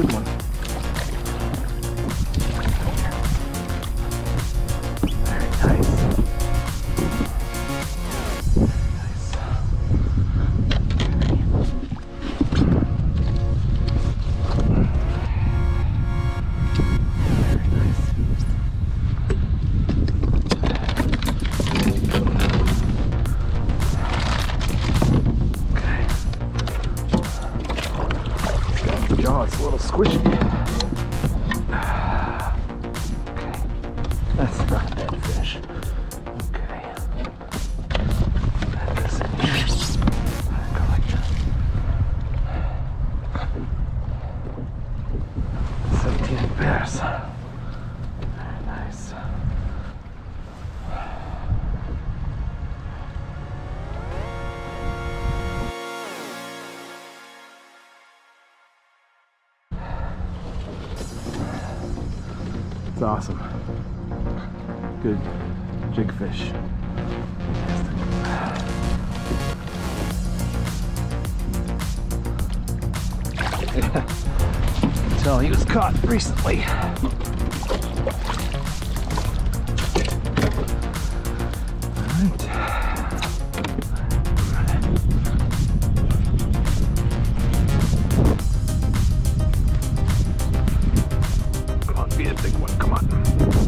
Good one. Oh, Jaw is a little squishy. Okay. That's not a dead fish. Okay. Go like that. 17 bears. It's awesome. Good jig fish. Yeah. He was caught recently. All right. Come on.